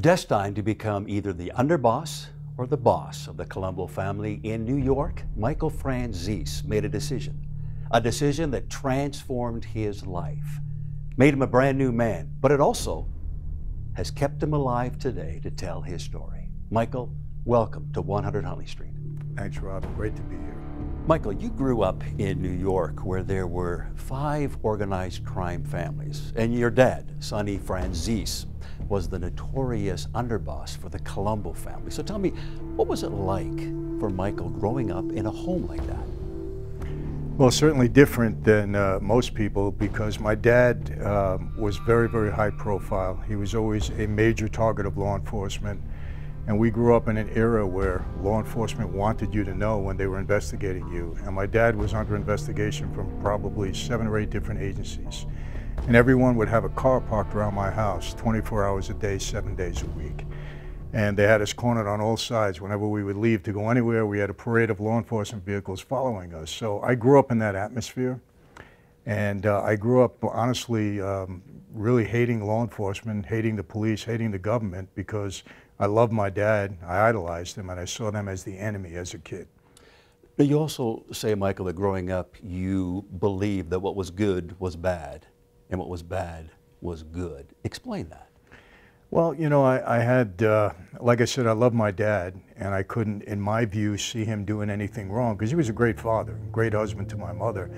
Destined to become either the underboss or the boss of the Colombo family in New York, Michael Franzese made a decision. A decision that transformed his life, made him a brand new man, but it also has kept him alive today to tell his story. Michael, welcome to 100 Huntley Street. Thanks, Rob. Great to be here. Michael, you grew up in New York where there were five organized crime families, and your dad, Sonny Franzese, was the notorious underboss for the Colombo family. So tell me, what was it like for Michael growing up in a home like that? Well, certainly different than uh, most people because my dad um, was very, very high profile. He was always a major target of law enforcement. And we grew up in an era where law enforcement wanted you to know when they were investigating you. And my dad was under investigation from probably seven or eight different agencies. And everyone would have a car parked around my house 24 hours a day, seven days a week. And they had us cornered on all sides. Whenever we would leave to go anywhere, we had a parade of law enforcement vehicles following us. So I grew up in that atmosphere. And uh, I grew up, honestly, um, really hating law enforcement, hating the police, hating the government because I loved my dad, I idolized him, and I saw them as the enemy as a kid. But you also say, Michael, that growing up you believed that what was good was bad and what was bad was good. Explain that. Well, you know, I, I had, uh, like I said, I love my dad, and I couldn't, in my view, see him doing anything wrong because he was a great father, great husband to my mother.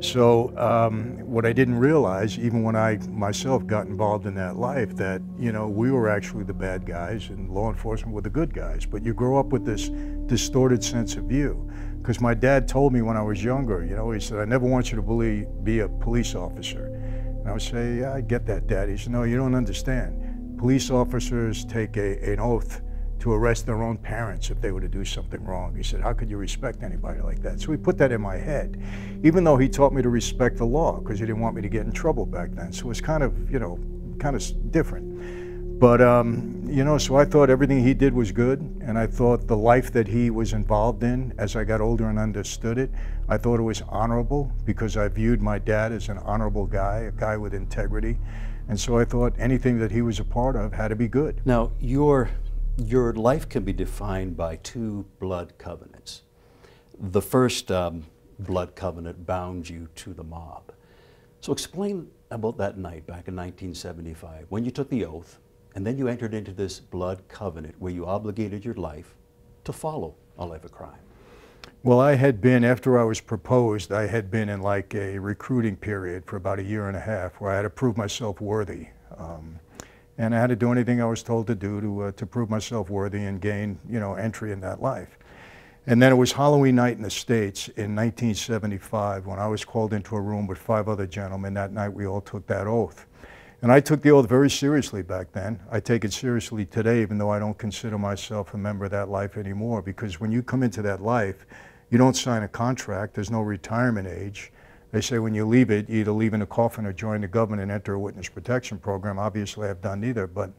So um, what I didn't realize, even when I myself got involved in that life, that you know we were actually the bad guys and law enforcement were the good guys. But you grow up with this distorted sense of view. Because my dad told me when I was younger, you know, he said, "I never want you to believe, be a police officer." And I would say, "Yeah, I get that, Dad." He said, "No, you don't understand." police officers take a, an oath to arrest their own parents if they were to do something wrong. He said, how could you respect anybody like that? So he put that in my head, even though he taught me to respect the law because he didn't want me to get in trouble back then. So it was kind of, you know, kind of different. But, um, you know, so I thought everything he did was good, and I thought the life that he was involved in as I got older and understood it, I thought it was honorable because I viewed my dad as an honorable guy, a guy with integrity. And so I thought anything that he was a part of had to be good. Now, your, your life can be defined by two blood covenants. The first um, blood covenant bound you to the mob. So explain about that night back in 1975 when you took the oath and then you entered into this blood covenant where you obligated your life to follow a life of crime. Well, I had been, after I was proposed, I had been in like a recruiting period for about a year and a half where I had to prove myself worthy. Um, and I had to do anything I was told to do to, uh, to prove myself worthy and gain, you know, entry in that life. And then it was Halloween night in the States in 1975 when I was called into a room with five other gentlemen. That night we all took that oath. And I took the oath very seriously back then. I take it seriously today, even though I don't consider myself a member of that life anymore, because when you come into that life, you don't sign a contract, there's no retirement age. They say when you leave it, you either leave in a coffin or join the government and enter a witness protection program. Obviously, I've done neither, but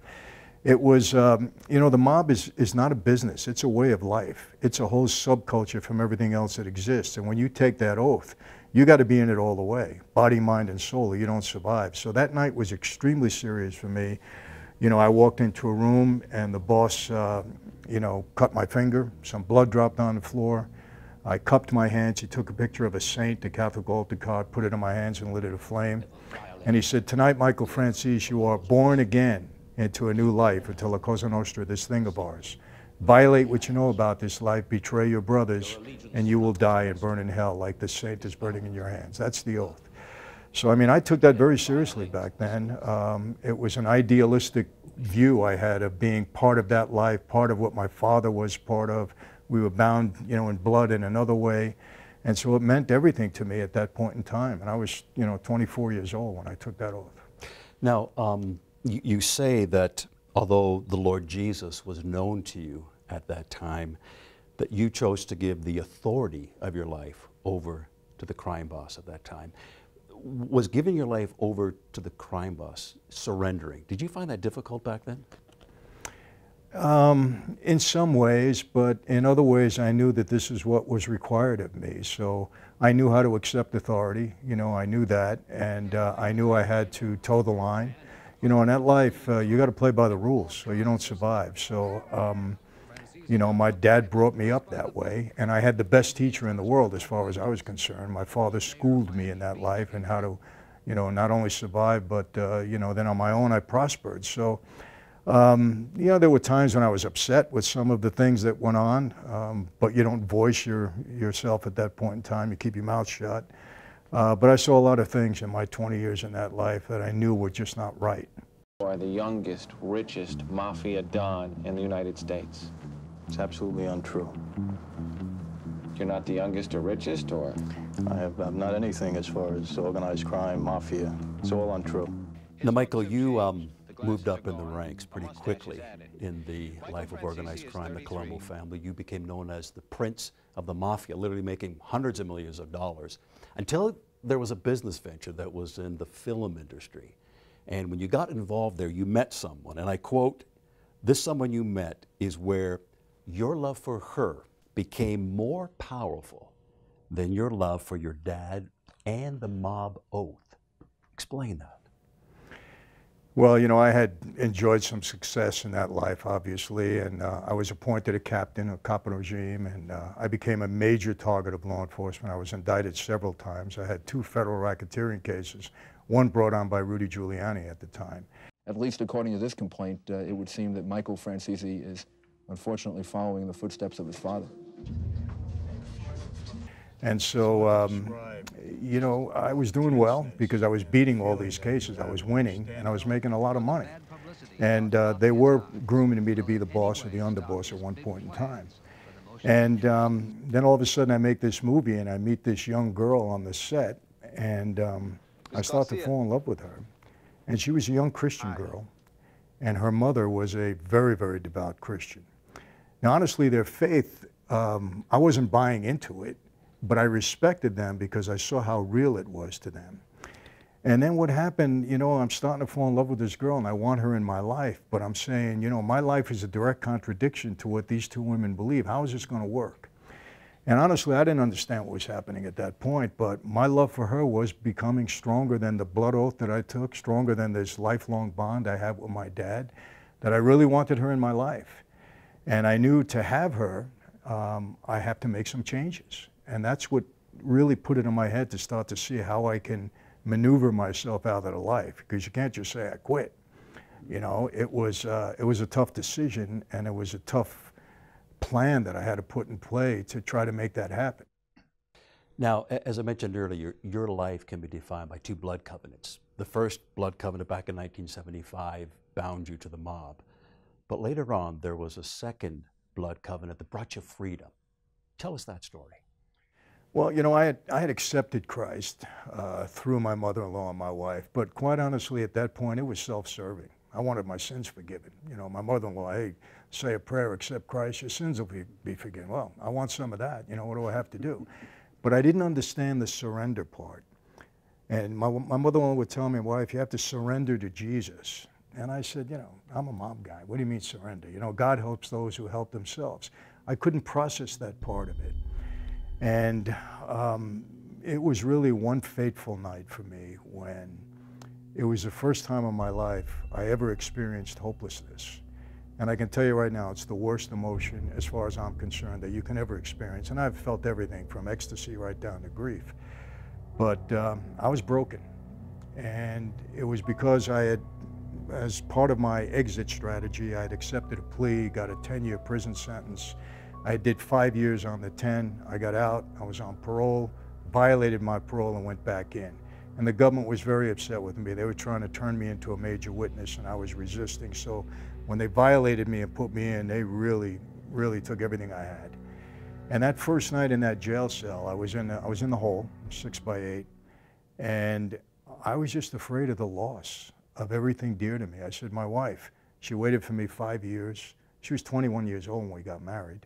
it was, um, you know, the mob is, is not a business, it's a way of life. It's a whole subculture from everything else that exists. And when you take that oath, you got to be in it all the way, body, mind, and soul, or you don't survive. So that night was extremely serious for me. You know, I walked into a room and the boss, uh, you know, cut my finger. Some blood dropped on the floor. I cupped my hands. He took a picture of a saint, the Catholic altar card, put it in my hands and lit it aflame. And he said, tonight, Michael Franzese, you are born again into a new life until La Cosa Nostra, this thing of ours. Violate what you know about this life, betray your brothers, and you will die and burn in hell like the saint is burning in your hands. That's the oath. So, I mean, I took that very seriously back then. Um, it was an idealistic view I had of being part of that life, part of what my father was part of. We were bound, you know, in blood in another way. And so it meant everything to me at that point in time. And I was, you know, 24 years old when I took that oath. Now, um, you, you say that although the Lord Jesus was known to you at that time, that you chose to give the authority of your life over to the crime boss at that time. Was giving your life over to the crime boss, surrendering, did you find that difficult back then? Um, in some ways, but in other ways, I knew that this is what was required of me. So I knew how to accept authority. You know, I knew that, and uh, I knew I had to toe the line you know, in that life, uh, you got to play by the rules, or you don't survive. So, um, you know, my dad brought me up that way, and I had the best teacher in the world as far as I was concerned. My father schooled me in that life and how to, you know, not only survive, but, uh, you know, then on my own I prospered. So, um, you know, there were times when I was upset with some of the things that went on, um, but you don't voice your, yourself at that point in time. You keep your mouth shut. Uh, but I saw a lot of things in my 20 years in that life that I knew were just not right. You are the youngest, richest mafia don in the United States. It's absolutely untrue. You're not the youngest or richest, or? I have, I'm not anything as far as organized crime, mafia. It's all untrue. Now, Michael, you um, moved up in the ranks pretty quickly in the life of organized crime, the Colombo family. You became known as the prince of the mafia, literally making hundreds of millions of dollars, until there was a business venture that was in the film industry. And when you got involved there, you met someone, and I quote, this someone you met is where your love for her became more powerful than your love for your dad and the mob oath. Explain that. Well, you know, I had enjoyed some success in that life, obviously, and uh, I was appointed a captain of Capo Regime, and uh, I became a major target of law enforcement. I was indicted several times. I had two federal racketeering cases, one brought on by Rudy Giuliani at the time. At least according to this complaint, uh, it would seem that Michael Franzese is unfortunately following the footsteps of his father. And so, um, you know, I was doing well because I was beating all these cases. I was winning and I was making a lot of money. And uh, they were grooming me to be the boss or the underboss at one point in time. And um, then all of a sudden I make this movie and I meet this young girl on the set and um, I start to fall in love with her. And she was a young Christian girl and her mother was a very, very devout Christian. Now, honestly, their faith, um, I wasn't buying into it but I respected them because I saw how real it was to them. And then what happened, you know, I'm starting to fall in love with this girl and I want her in my life, but I'm saying, you know, my life is a direct contradiction to what these two women believe. How is this going to work? And honestly, I didn't understand what was happening at that point, but my love for her was becoming stronger than the blood oath that I took, stronger than this lifelong bond I have with my dad, that I really wanted her in my life. And I knew to have her, um, I have to make some changes. And that's what really put it in my head to start to see how I can maneuver myself out of the life because you can't just say I quit. You know, it was uh, it was a tough decision and it was a tough plan that I had to put in play to try to make that happen. Now, as I mentioned earlier, your life can be defined by two blood covenants. The first blood covenant back in 1975 bound you to the mob, but later on there was a second blood covenant that brought you freedom. Tell us that story. Well, you know, I had, I had accepted Christ uh, through my mother-in-law and my wife, but quite honestly, at that point, it was self-serving. I wanted my sins forgiven. You know, my mother-in-law, hey, say a prayer, accept Christ, your sins will be, be forgiven. Well, I want some of that. You know, what do I have to do? But I didn't understand the surrender part. And my, my mother-in-law would tell me, wife, you have to surrender to Jesus. And I said, you know, I'm a mob guy. What do you mean surrender? You know, God helps those who help themselves. I couldn't process that part of it. And um, it was really one fateful night for me when it was the first time in my life I ever experienced hopelessness. And I can tell you right now, it's the worst emotion, as far as I'm concerned, that you can ever experience. And I've felt everything from ecstasy right down to grief. But um, I was broken. And it was because I had, as part of my exit strategy, I had accepted a plea, got a 10 year prison sentence, I did five years on the 10. I got out. I was on parole, violated my parole, and went back in. And the government was very upset with me. They were trying to turn me into a major witness, and I was resisting. So when they violated me and put me in, they really, really took everything I had. And that first night in that jail cell, I was in the, I was in the hole, six by eight, and I was just afraid of the loss of everything dear to me. I said, my wife, she waited for me five years. She was 21 years old when we got married.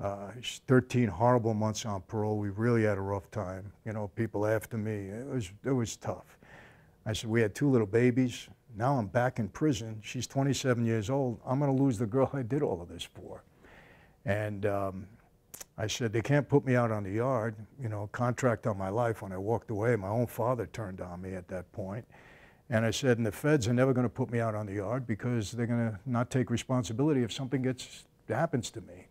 Uh, 13 horrible months on parole. We really had a rough time. You know, people after me. It was, it was tough. I said, we had two little babies. Now I'm back in prison. She's 27 years old. I'm going to lose the girl I did all of this for. And um, I said, they can't put me out on the yard. You know, contract on my life. When I walked away, my own father turned on me at that point. And I said, and the feds are never going to put me out on the yard because they're going to not take responsibility if something gets happens to me.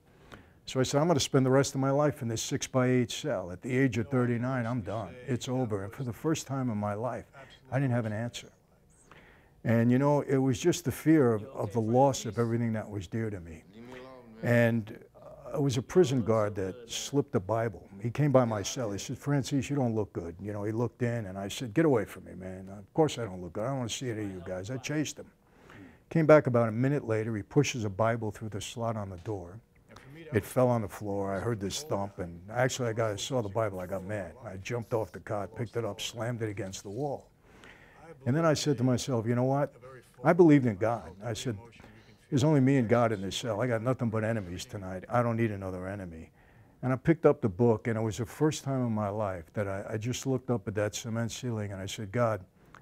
So I said, I'm going to spend the rest of my life in this six by eight cell. At the age of 39, I'm done. It's over. And for the first time in my life, I didn't have an answer. And you know, it was just the fear of, of the loss of everything that was dear to me. And uh, it was a prison guard that slipped a Bible. He came by my cell. He said, Francis, you don't look good. You know, he looked in and I said, get away from me, man. Of course I don't look good. I don't want to see any of you guys. I chased him. Came back about a minute later. He pushes a Bible through the slot on the door. It fell on the floor. I heard this thump, and actually, I, got, I saw the Bible. I got mad. I jumped off the cot, picked it up, slammed it against the wall. And then I said to myself, you know what? I believed in God. I said, there's only me and God in this cell. I got nothing but enemies tonight. I don't need another enemy. And I picked up the book, and it was the first time in my life that I, I just looked up at that cement ceiling and I said, God,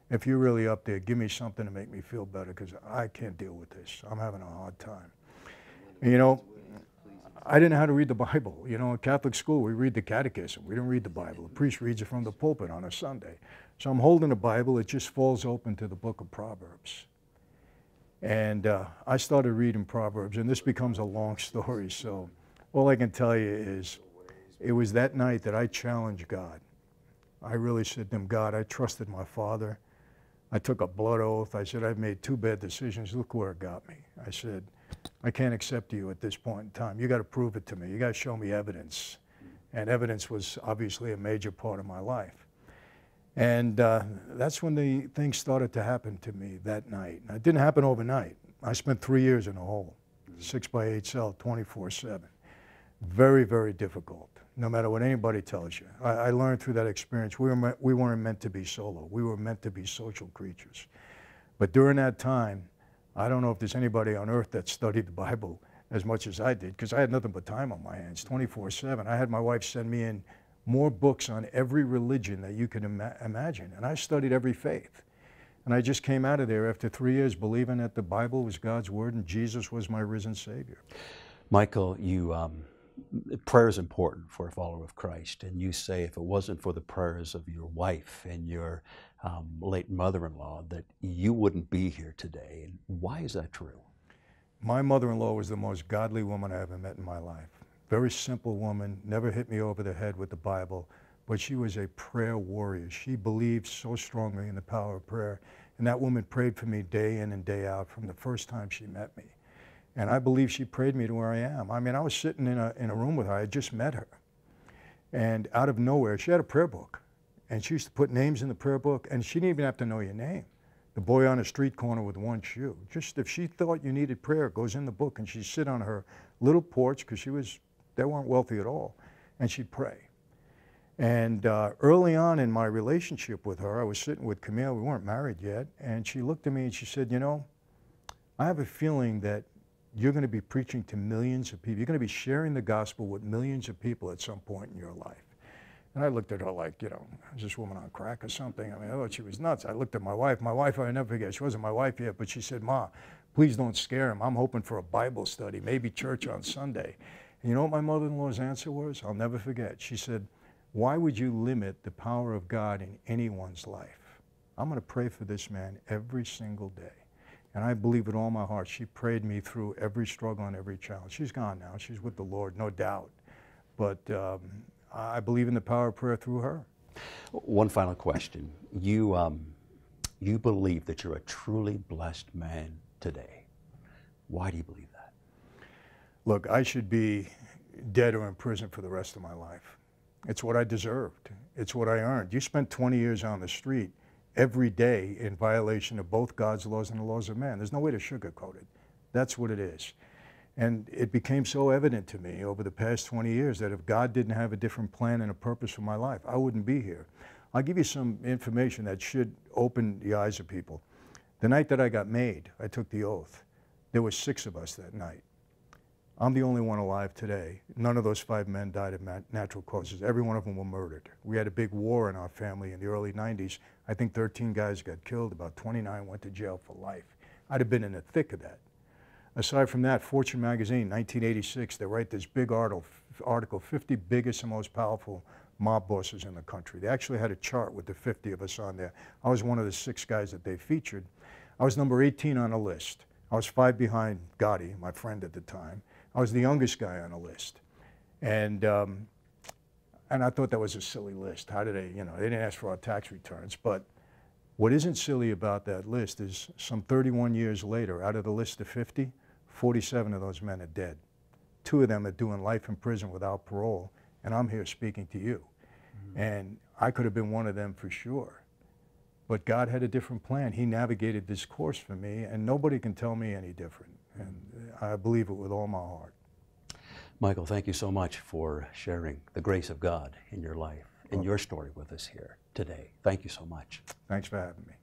if you're really up there, give me something to make me feel better because I can't deal with this. I'm having a hard time. And, you know, I didn't know how to read the Bible. You know, in Catholic school, we read the catechism. We don't read the Bible. The priest reads it from the pulpit on a Sunday. So I'm holding the Bible. It just falls open to the book of Proverbs. And uh, I started reading Proverbs, and this becomes a long story. So all I can tell you is it was that night that I challenged God. I really said to him, God, I trusted my father. I took a blood oath. I said, I've made two bad decisions. Look where it got me. I said, I can't accept you at this point in time. You got to prove it to me. You got to show me evidence. And evidence was obviously a major part of my life. And uh, that's when the things started to happen to me that night. Now, it didn't happen overnight. I spent three years in a hole, six by eight cell, 24 7. Very, very difficult, no matter what anybody tells you. I, I learned through that experience we, were we weren't meant to be solo, we were meant to be social creatures. But during that time, I don't know if there's anybody on earth that studied the Bible as much as I did because I had nothing but time on my hands 24 7. I had my wife send me in more books on every religion that you could ima imagine, and I studied every faith. And I just came out of there after three years believing that the Bible was God's Word and Jesus was my risen Savior. Michael, you. Um prayer is important for a follower of Christ, and you say if it wasn't for the prayers of your wife and your um, late mother-in-law, that you wouldn't be here today. And why is that true? My mother-in-law was the most godly woman I ever met in my life. Very simple woman, never hit me over the head with the Bible, but she was a prayer warrior. She believed so strongly in the power of prayer, and that woman prayed for me day in and day out from the first time she met me. And I believe she prayed me to where I am. I mean, I was sitting in a, in a room with her. I had just met her. And out of nowhere, she had a prayer book. And she used to put names in the prayer book, and she didn't even have to know your name. The boy on a street corner with one shoe. Just if she thought you needed prayer, it goes in the book, and she'd sit on her little porch, because she was, they weren't wealthy at all, and she'd pray. And uh, early on in my relationship with her, I was sitting with Camille, we weren't married yet, and she looked at me and she said, you know, I have a feeling that you're going to be preaching to millions of people. You're going to be sharing the gospel with millions of people at some point in your life. And I looked at her like, you know, is this woman on crack or something? I mean, I thought she was nuts. I looked at my wife. My wife, I never forget, she wasn't my wife yet, but she said, Ma, please don't scare him. I'm hoping for a Bible study, maybe church on Sunday. And you know what my mother-in-law's answer was? I'll never forget. She said, why would you limit the power of God in anyone's life? I'm going to pray for this man every single day. And I believe with all my heart, she prayed me through every struggle and every challenge. She's gone now. She's with the Lord, no doubt. But um, I believe in the power of prayer through her. One final question. You, um, you believe that you're a truly blessed man today. Why do you believe that? Look, I should be dead or in prison for the rest of my life. It's what I deserved. It's what I earned. You spent 20 years on the street every day in violation of both God's laws and the laws of man. There's no way to sugarcoat it. That's what it is. And it became so evident to me over the past 20 years that if God didn't have a different plan and a purpose for my life, I wouldn't be here. I'll give you some information that should open the eyes of people. The night that I got made, I took the oath. There were six of us that night. I'm the only one alive today. None of those five men died of natural causes. Every one of them were murdered. We had a big war in our family in the early 90s. I think 13 guys got killed. About 29 went to jail for life. I'd have been in the thick of that. Aside from that, Fortune magazine, 1986, they write this big article, article 50 biggest and most powerful mob bosses in the country. They actually had a chart with the 50 of us on there. I was one of the six guys that they featured. I was number 18 on a list. I was five behind Gotti, my friend at the time. I was the youngest guy on the list. And, um, and I thought that was a silly list. How did they, you know, they didn't ask for our tax returns. But what isn't silly about that list is some 31 years later, out of the list of 50, 47 of those men are dead. Two of them are doing life in prison without parole, and I'm here speaking to you. Mm-hmm. And I could have been one of them for sure. But God had a different plan. He navigated this course for me, and nobody can tell me any different. And I believe it with all my heart. Michael, thank you so much for sharing the grace of God in your life, in your story with us here today. Thank you so much. Thanks for having me.